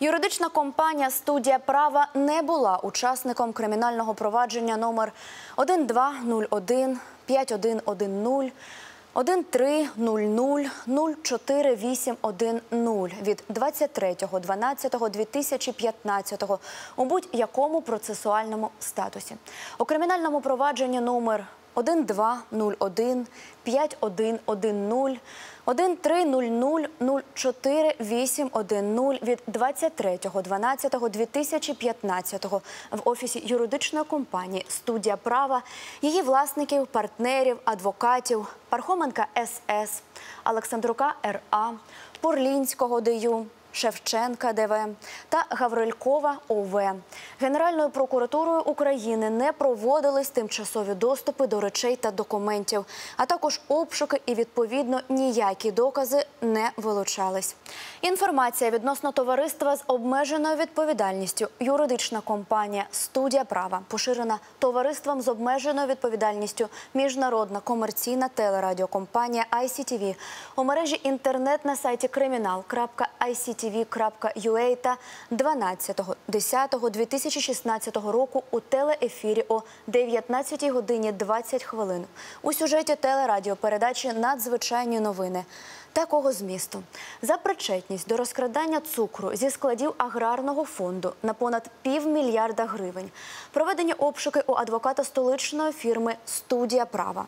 Юридична компанія Студія права не була учасником кримінального провадження номер 1201 5110 13000048110 від 23.12.2015 у будь-якому процесуальному статусі. У кримінальному провадженні номер 1201 5110 130004810 від 23.12.2015 в офісі юридичної компанії «Студія права», її власників, партнерів, адвокатів, Пархоменка СС, Олександрука РА, Пурлінського ДЮ, Шевченка ДВ та Гаврилькова ОВ. Генеральною прокуратурою України не проводились тимчасові доступи до речей та документів, а також обшуки і відповідно ніякі докази не вилучались. Інформація відносно товариства з обмеженою відповідальністю юридична компанія Студія права поширена товариством з обмеженою відповідальністю міжнародна комерційна телерадіокомпанія ICTV у мережі інтернет на сайті criminal.ictv.ua та 12.10.2016 року у телеефірі о 19 годині 20 хвилин. У сюжеті телерадіопередачі Надзвичайні новини. Такого змісту. За причетність до розкрадання цукру зі складів аграрного фонду на понад півмільярда гривень, проведені обшуки у адвоката столичної фірми Студія права,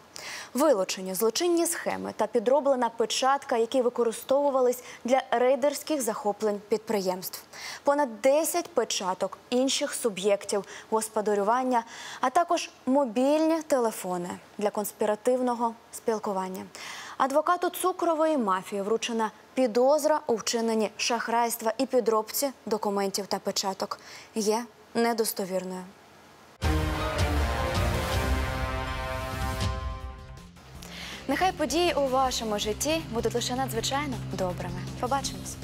вилучені злочинні схеми та підроблена печатка, які використовувались для рейдерських захоплень підприємств, понад 10 печаток інших суб'єктів господарювання, а також мобільні телефони для конспіративного спілкування. Адвокату цукрової мафії вручена підозра у вчиненні шахрайства і підробці документів та печаток. Є недостовірною. Нехай події у вашому житті будуть лише надзвичайно добрими. Побачимось.